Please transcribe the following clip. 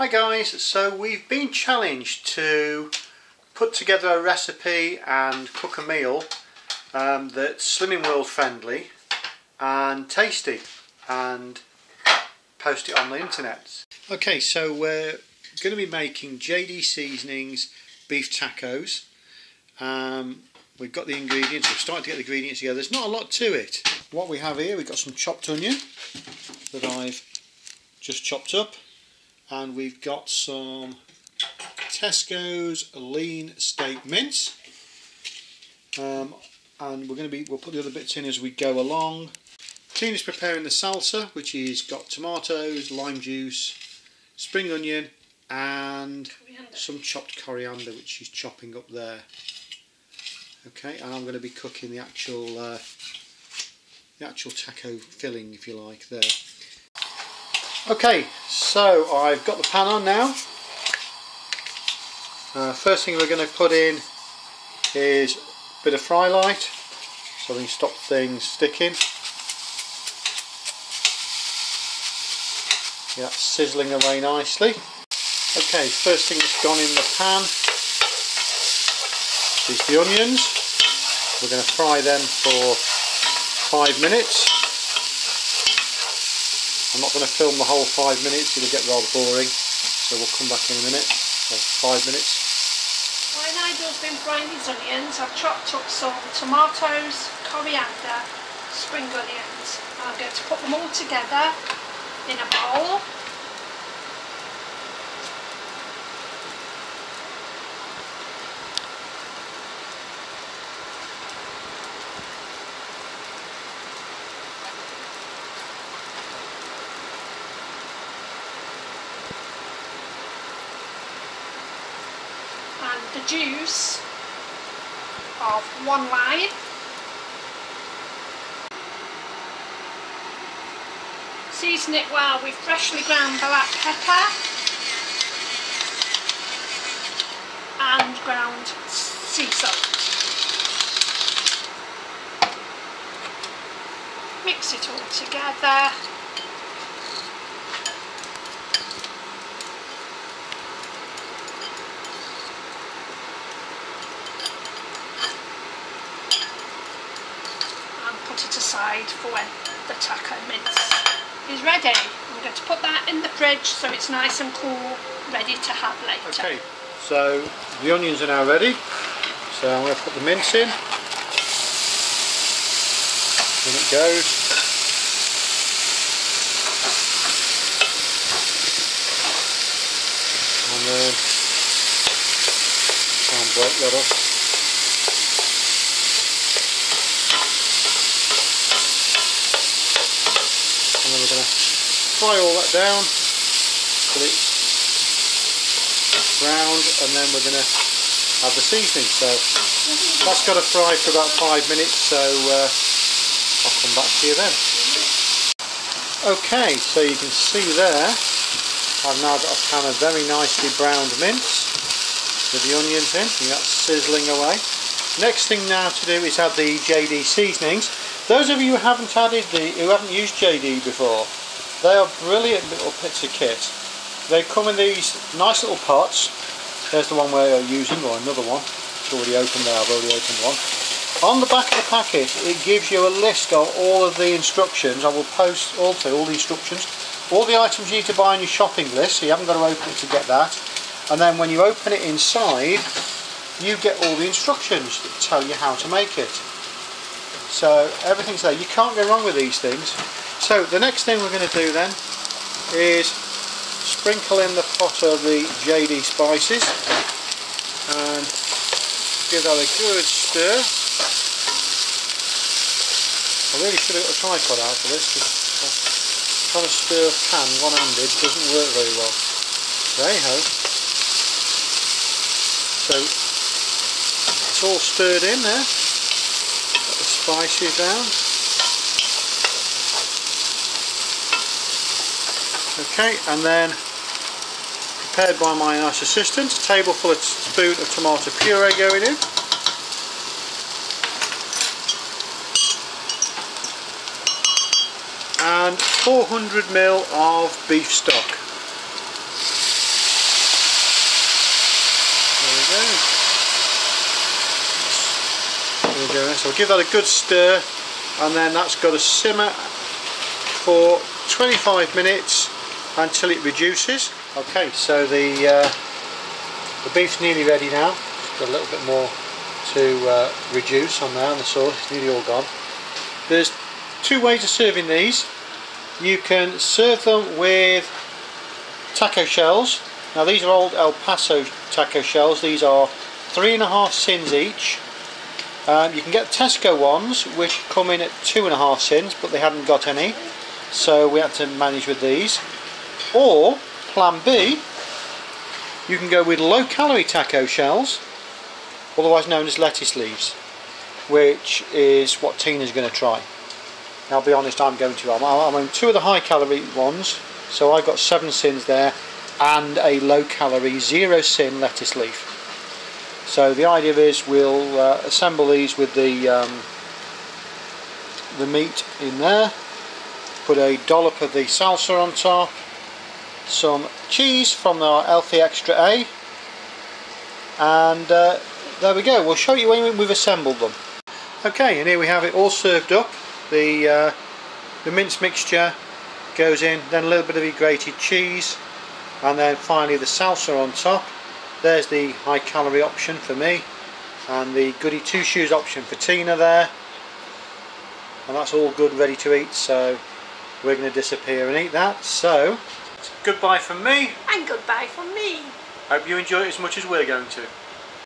Hi guys, so we've been challenged to put together a recipe and cook a meal um, that's Slimming World friendly and tasty and post it on the internet. Okay, so we're going to be making JD Seasonings beef tacos. Um, we've got the ingredients, we're starting to get the ingredients together. There's not a lot to it. What we have here, we've got some chopped onion that I've just chopped up and we've got some Tesco's lean steak mince. Um, and we're going to be we'll put the other bits in as we go along. Tina's preparing the salsa which is got tomatoes lime juice spring onion and coriander. some chopped coriander which she's chopping up there. Okay and I'm going to be cooking the actual uh, the actual taco filling if you like there Okay, so I've got the pan on now. Uh, first thing we're going to put in is a bit of Frylight so we can stop things sticking. Yeah, sizzling away nicely. Okay, first thing that's gone in the pan is the onions. We're going to fry them for five minutes. I'm not going to film the whole five minutes, it'll get rather boring. So we'll come back in a minute, or five minutes. While Nigel's been frying these onions, I've chopped up some tomatoes, coriander, spring onions. I'm going to put them all together in a bowl the juice of one lime season it well with freshly ground black pepper and ground sea salt. Mix it all together put it aside for when the taco mince is ready. I'm going to put that in the fridge so it's nice and cool, ready to have later. Okay, so the onions are now ready. So I'm going to put the mince in. In it goes. And then and break that off. Fry all that down till it's browned and then we're going to have the seasoning. So that's got to fry for about five minutes so uh, I'll come back to you then. Okay so you can see there I've now got a pan of very nicely browned mince with the onions in and that's sizzling away next thing now to do is add the JD seasonings those of you who haven't added the who haven't used JD before they are brilliant little bits kit. They come in these nice little pots. There's the one we're using, or another one. It's already opened there, I've already opened one. On the back of the packet, it gives you a list of all of the instructions. I will post also all the instructions, all the items you need to buy on your shopping list, so you haven't got to open it to get that. And then when you open it inside, you get all the instructions that tell you how to make it. So everything's there. You can't go wrong with these things. So the next thing we're going to do then is sprinkle in the pot of the JD spices and give that a good stir. I really should have got a tripod out for this because trying to stir a pan one-handed doesn't work very well. There you go. So it's all stirred in there. Got the spices down. Okay, and then prepared by my nice assistant, a tableful of spoon of tomato puree going in. And 400 ml of beef stock. So give that a good stir and then that's got to simmer for 25 minutes until it reduces. Okay, so the uh, the beef's nearly ready now. Just got a little bit more to uh, reduce on there, and the sauce is nearly all gone. There's two ways of serving these. You can serve them with taco shells. Now these are old El Paso taco shells. These are three and a half sins each. Um, you can get Tesco ones which come in at two and a half sins but they hadn't got any. So we had to manage with these. Or plan B you can go with low calorie taco shells otherwise known as lettuce leaves which is what Tina's going to try. Now I'll be honest I'm going to. I'm, I'm on two of the high calorie ones so I've got seven sins there and a low calorie zero sin lettuce leaf so the idea is we'll uh, assemble these with the um, the meat in there, put a dollop of the salsa on top, some cheese from our Healthy Extra A, and uh, there we go. We'll show you when we've assembled them. Okay, and here we have it all served up. The uh, the mince mixture goes in, then a little bit of the grated cheese, and then finally the salsa on top there's the high calorie option for me and the goody two shoes option for Tina there. And that's all good ready to eat so we're going to disappear and eat that. So goodbye from me. And goodbye from me. hope you enjoy it as much as we're going to